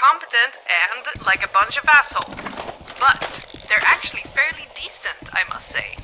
incompetent and like a bunch of assholes. But they're actually fairly decent, I must say.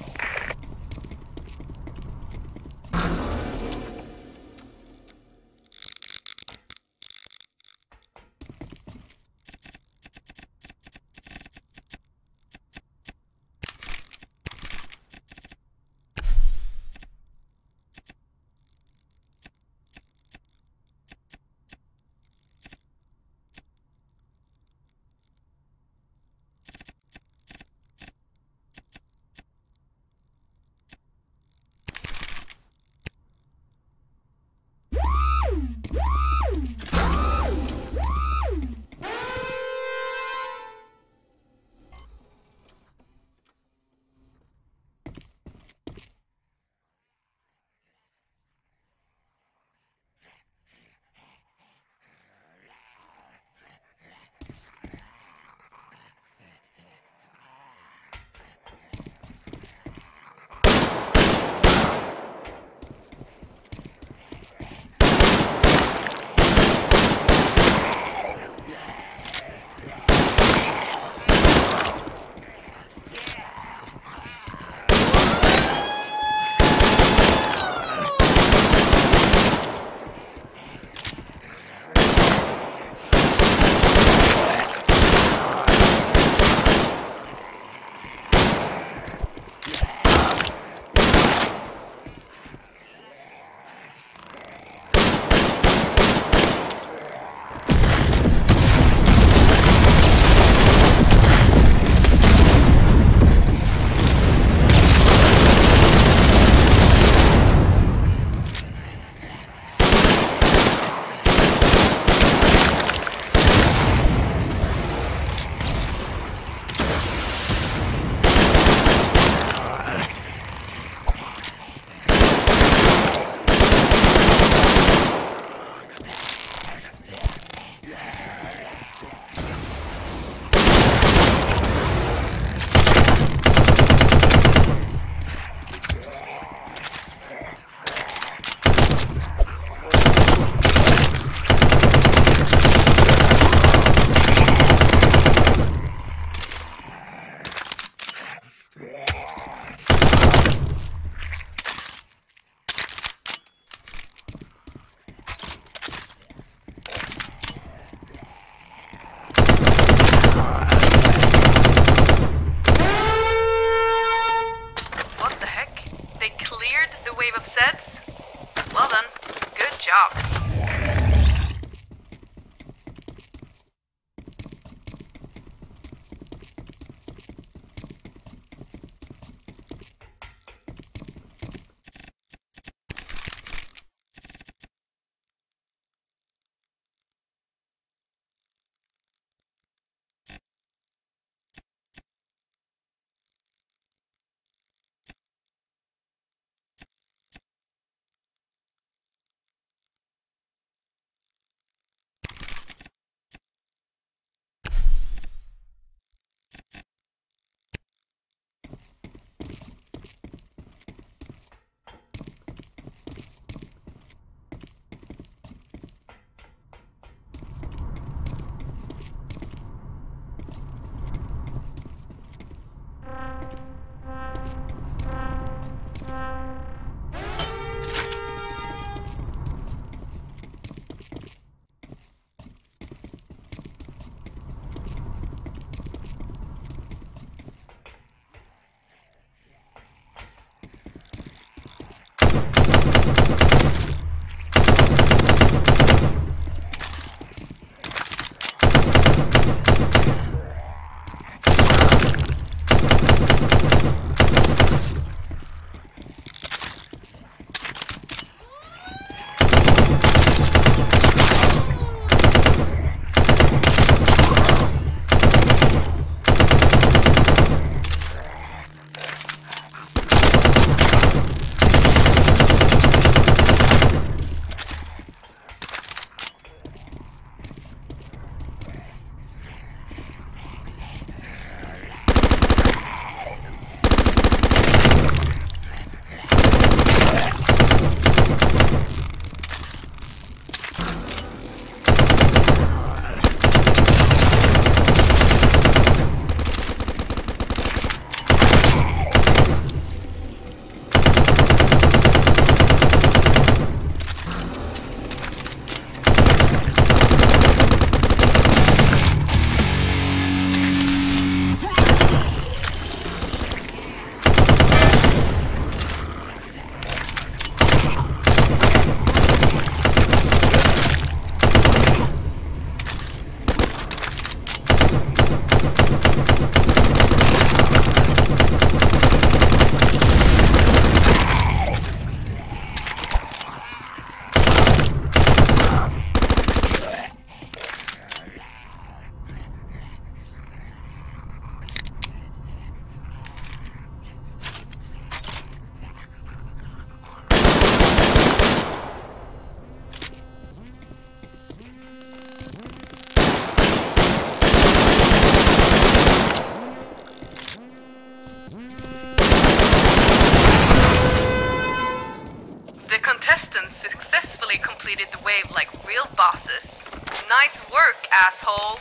The contestants successfully completed the wave like real bosses. Nice work, assholes!